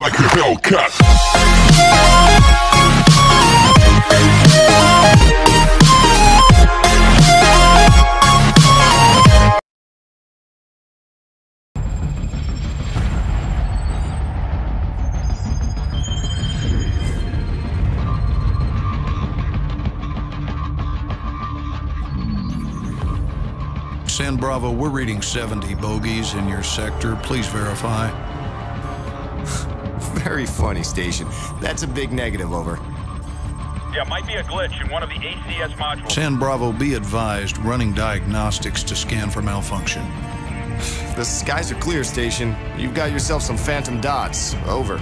like a Hellcat. San Bravo, we're reading 70 bogeys in your sector. Please verify. Very funny, Station. That's a big negative, over. Yeah, might be a glitch in one of the ACS modules. San Bravo, be advised, running diagnostics to scan for malfunction. The skies are clear, Station. You've got yourself some phantom dots. Over.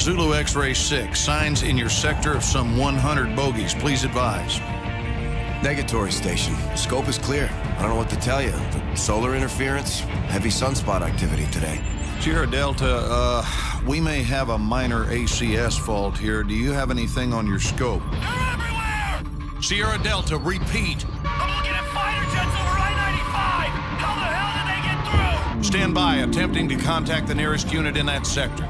Zulu X-Ray 6, signs in your sector of some 100 bogeys. Please advise. Negatory station. Scope is clear. I don't know what to tell you. The solar interference, heavy sunspot activity today. Sierra Delta, uh, we may have a minor ACS fault here. Do you have anything on your scope? They're everywhere! Sierra Delta, repeat. I'm looking at fighter jets over I-95! How the hell did they get through? Stand by, attempting to contact the nearest unit in that sector.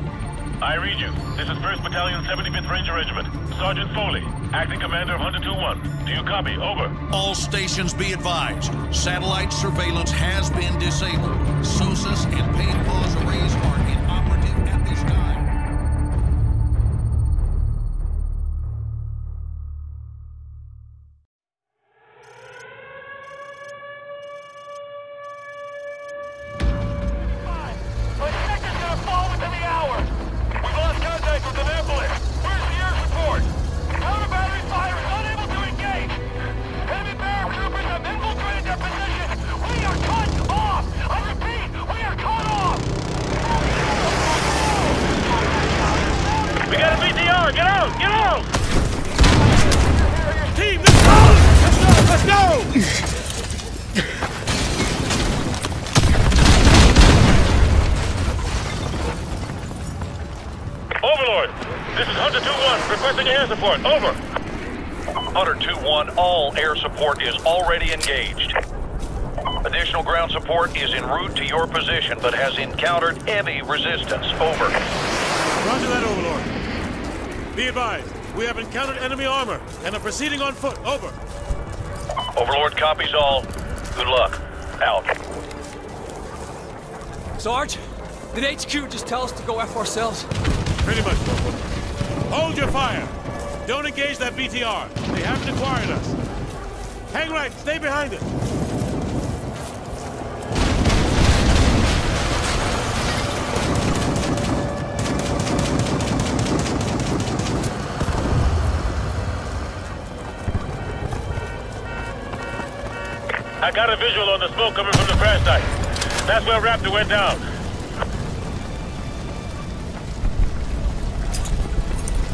I read you. This is 1st Battalion, 75th Ranger Regiment. Sergeant Foley, acting commander of Hunter 2-1. Do you copy? Over. All stations be advised. Satellite surveillance has been disabled. SOSUS and PAVE PAWS arrays are inoperative Overlord, this is Hunter 2-1, requesting air support. Over. Hunter 2-1, all air support is already engaged. Additional ground support is en route to your position, but has encountered heavy resistance. Over. Roger that, Overlord. Be advised, we have encountered enemy armor and are proceeding on foot. Over. Overlord copies all. Good luck. Out. Sarge, did HQ just tell us to go F ourselves? Pretty much. Hold your fire. Don't engage that BTR. They haven't acquired us. Hang right. Stay behind it. I got a visual on the smoke coming from the crash site. That's where Raptor went down.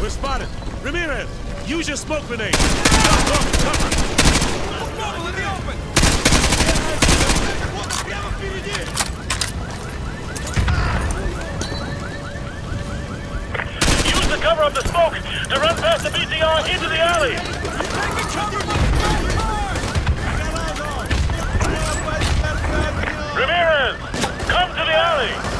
We're spotted. Ramirez, use your smoke grenade. Stop, stop, cover. Use the cover of the smoke to run past the BTR into the alley. Alley.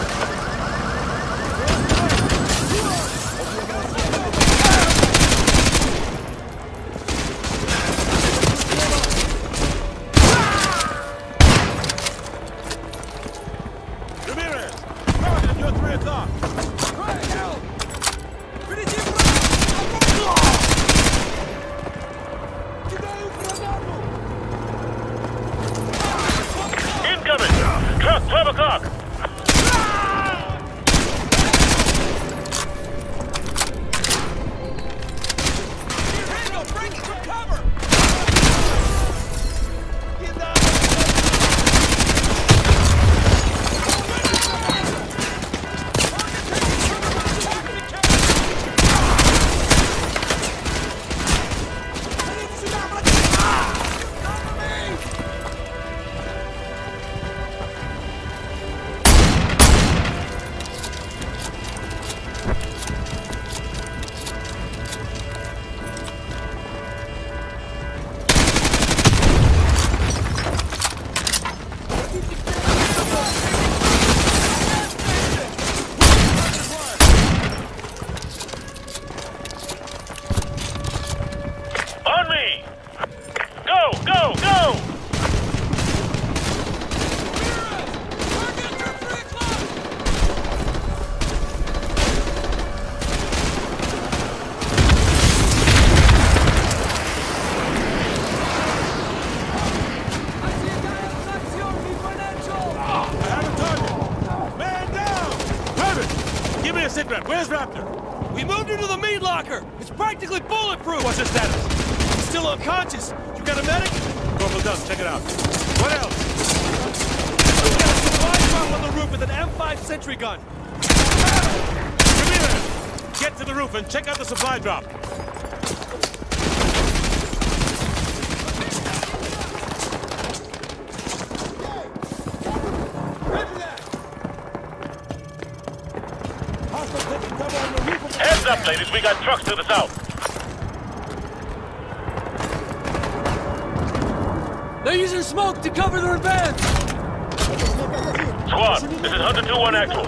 M5 sentry gun. Ramirez, get to the roof and check out the supply drop. Heads up, ladies. We got trucks to the south. They're using smoke to cover their advance. Squad, this is Hunter 2-1 actual.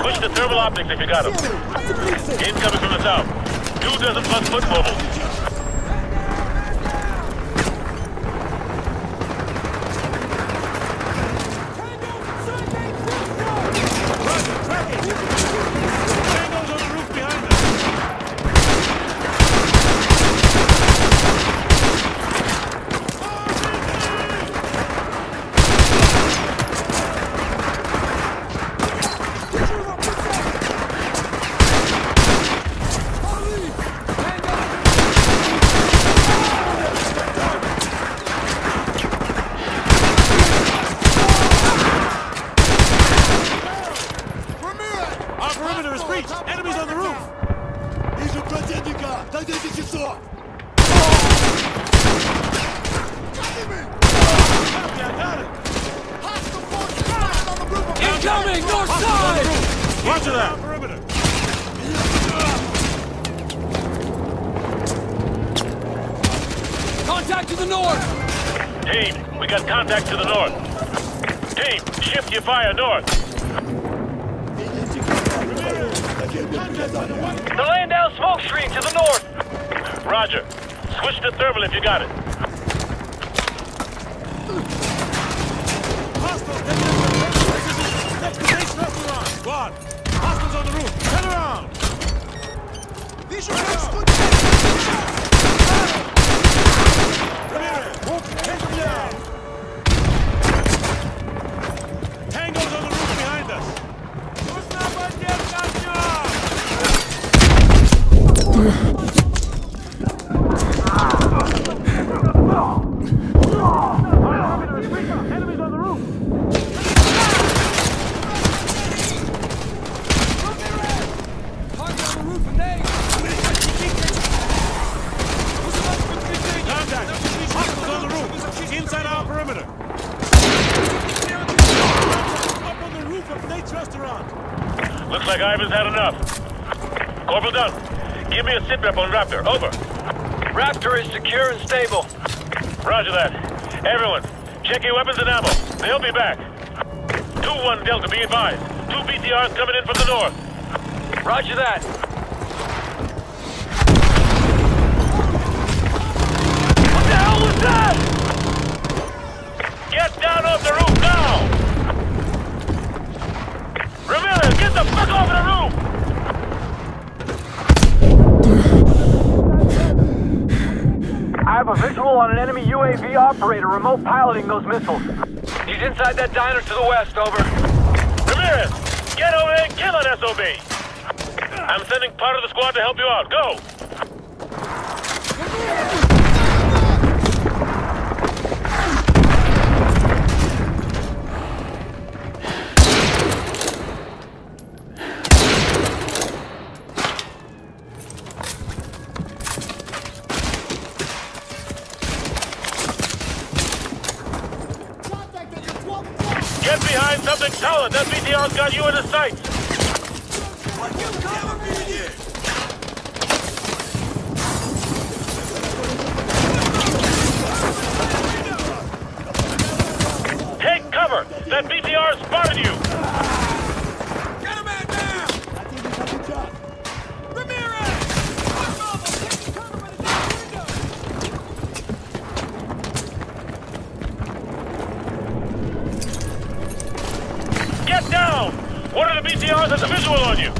Switch to thermal optics if you got them. Incoming from the south. Two dozen plus foot mobile. Roger that. Perimeter. Contact to the north. Team, we got contact to the north. Team, shift your fire north. They're laying down smoke screen to the north. Roger. Switch to thermal if you got it. Hostiles taking us Next to base restaurant. Squad. On the roof. Turn around. Ramirez, like Ivan's had enough. Corporal Dunn, give me a sit rep on Raptor. Over. Raptor is secure and stable. Roger that. Everyone, check your weapons and ammo. They'll be back. 2-1 Delta, be advised. Two BTRs coming in from the north. Roger that. What the hell was that? The fuck off the roof! I have a visual on an enemy UAV operator remote piloting those missiles. He's inside that diner to the west, over. Ramirez, get over there and kill an SOB! I'm sending part of the squad to help you out. Go! BTR's got you in the. Take cover. That BTR spotted you. Has a visual on you.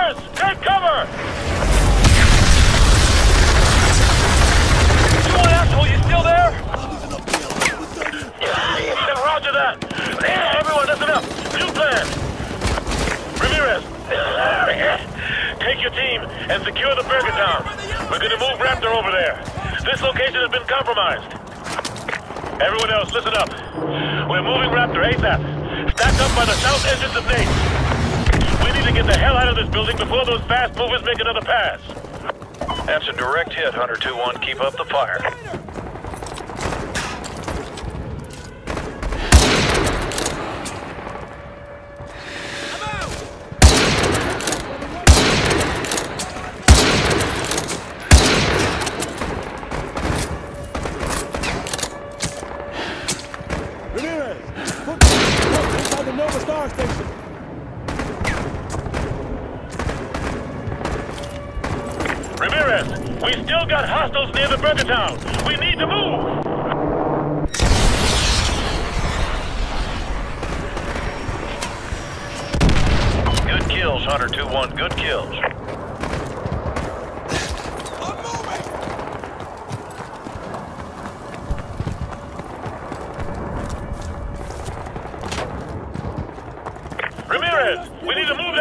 Fast! Take cover! You want asshole, you still there? Roger that! Everyone, listen up! New plan! Ramirez! Take your team and secure the Burger Town. We're gonna move Raptor over there. This location has been compromised. Everyone else, listen up. We're moving Raptor ASAP. Stack up by the south entrance of Nate. Need to get the hell out of this building before those fast movers make another pass. That's a direct hit, Hunter 2-1. Keep up the fire.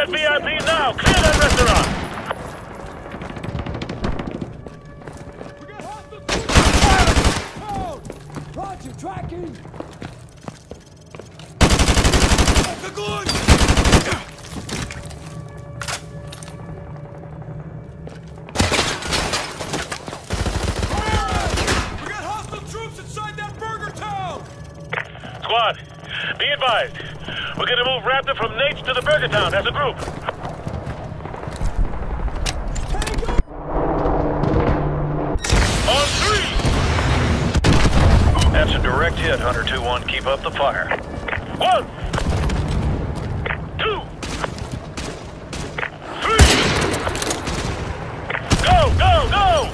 VIP now. Clear that restaurant. That's a direct hit, Hunter 2-1. Keep up the fire. One! Two! Three! Go, go, go!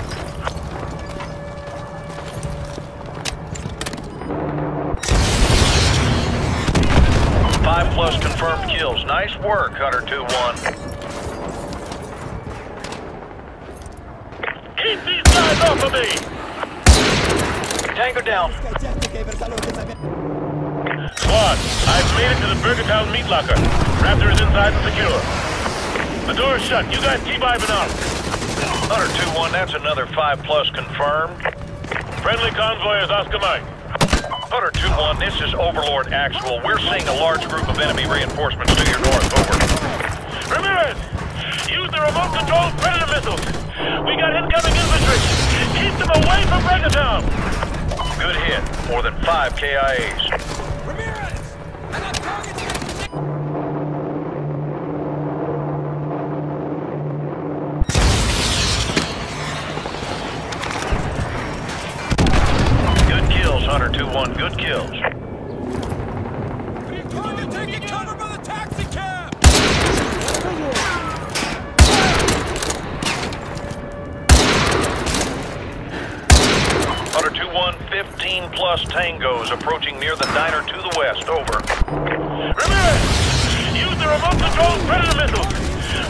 Five plus confirmed kills. Nice work, Hunter 2-1. Keep these guys off of me! Tango down. Squad, I've made it to the Burger Town meat locker. Raptor is inside and secure. The door is shut. You guys keep Ivan out. Hunter 2-1, that's another 5 plus confirmed. Friendly convoy is Oscar Mike. Hunter 2-1, this is Overlord Actual. We're seeing a large group of enemy reinforcements to your north. Over. Ramirez! Use the remote-controlled Predator missiles! We got incoming infantry! Keep them away from Burger Town! Good hit. More than five KIAs. Hunter 2-1. Good kills. Target taking cover by the taxi cab! Hunter 2-1, 15 plus tangos approaching near the diner to the west. Over. Ramirez! Use the remote-controlled Predator missiles!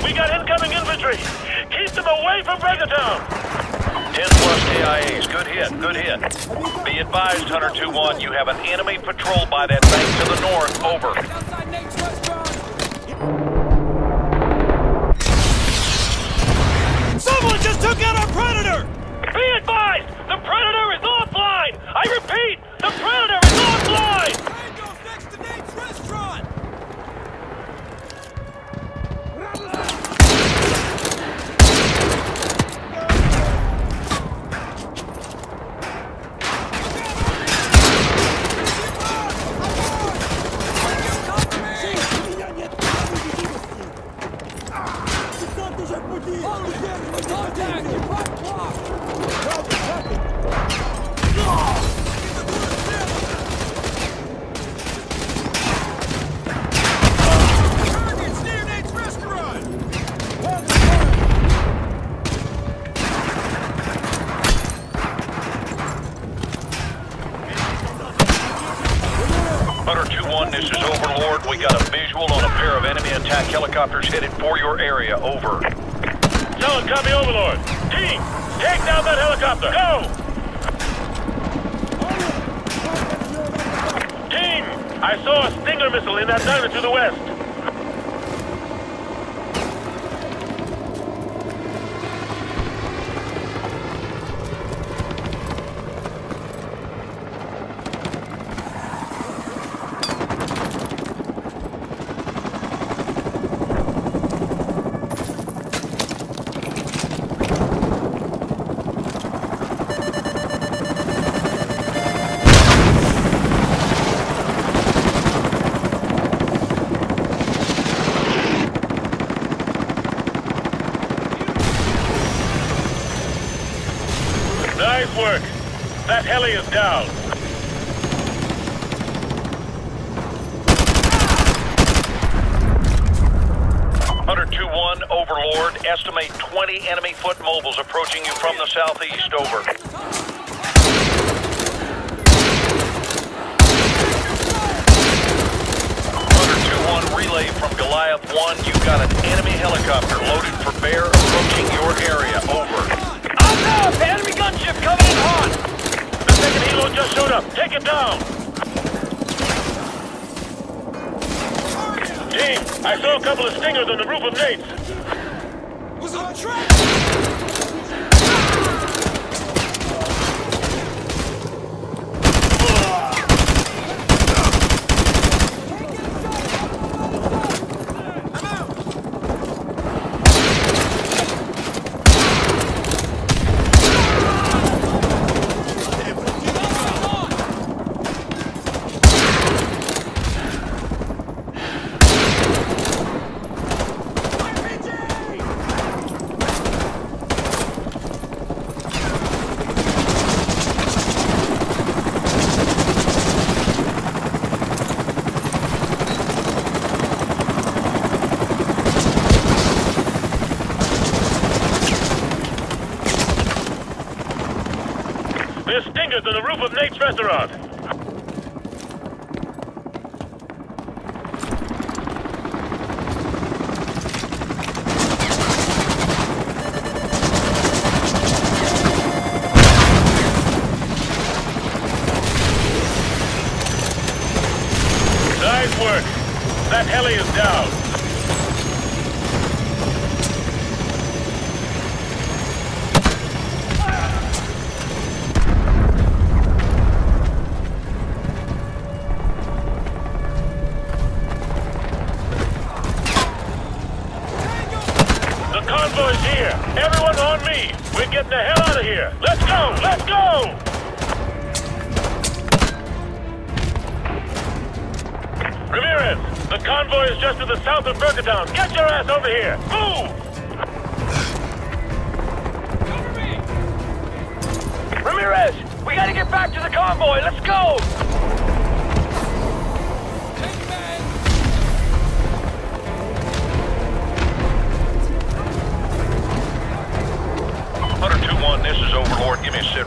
We got incoming infantry! Keep them away from Burger Town! 10 plus KIAs. Good hit, good hit. Be advised, Hunter 2-1, you have an enemy patrol by that bank to the north. Over. Outside Nate's restaurant! Someone just took out our Predator! Be advised! The Predator is offline! I repeat, the Predator is offline! Tango's next to Nate's restaurant! Contact! Front block! Well detected! Targets near Nate's restaurant! Hunter 2-1, this is Overlord. We got a visual on a pair of enemy attack helicopters headed for your area. Over. Solid copy, Overlord. Team, take down that helicopter. Go! Team, I saw a Stinger missile in that diner to the west. Nice work. Heli is down. Hunter 2-1, Overlord. Estimate 20 enemy foot mobiles approaching you from the southeast. Over. Hunter 2-1, relay from Goliath 1. You've got an enemy helicopter loaded for bear approaching your area. Over. Up! Enemy gunship coming in hot! The second Take it down. Team, I saw a couple of stingers on the roof of Nate's. Was on track!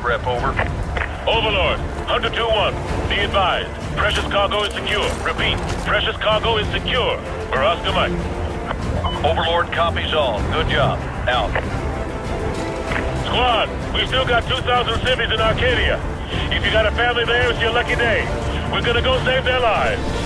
Rep. Over. Overlord, Hunter 2-1, be advised. Precious cargo is secure. Repeat, precious cargo is secure. For Oscar Mike. Overlord copies all. Good job. Out. Squad, we still got 2,000 civvies in Arcadia. If you got a family there, it's your lucky day. We're gonna go save their lives.